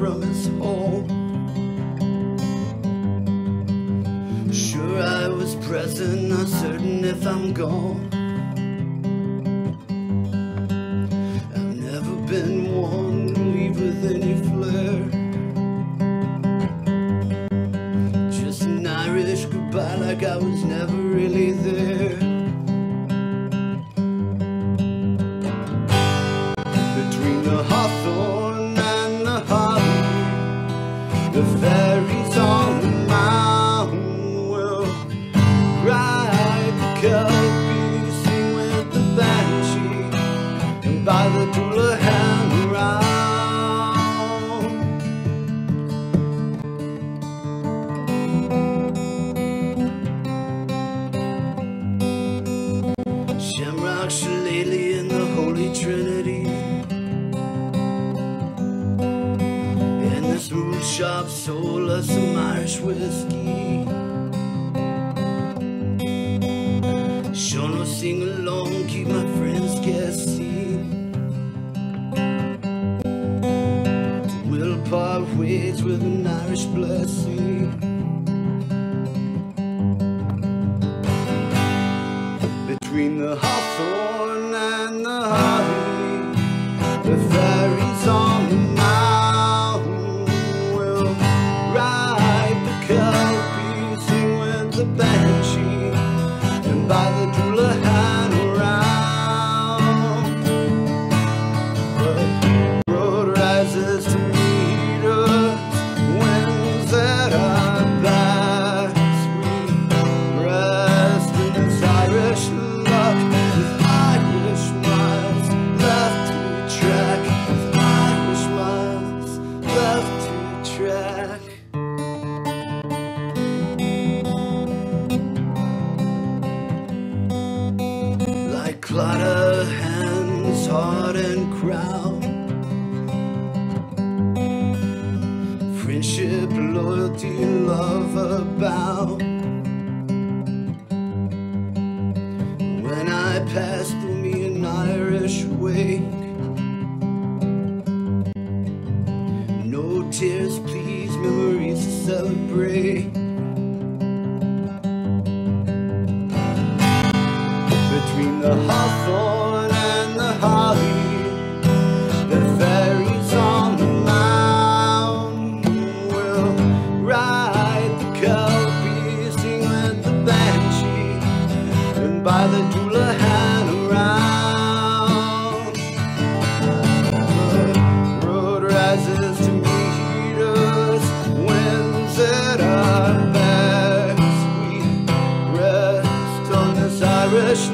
from his home. Sure, I was present, not certain if I'm gone. I've never been one to leave with any flair. Just an Irish goodbye, like I was never really there. And by the Dullahan round. Shamrock shillelagh in the Holy Trinity. Shop sold us some Irish whiskey. Sure no sing along, keep my friends guessing. We'll part ways with an Irish blessing. Between the the banshee, hands, heart and crown. Friendship, loyalty, love abound. When I pass through me an Irish wake, no tears, please, memories to celebrate. Between the hawthorn by the Dullahan around. The road rises to meet us, winds at our backs. We rest on this Irish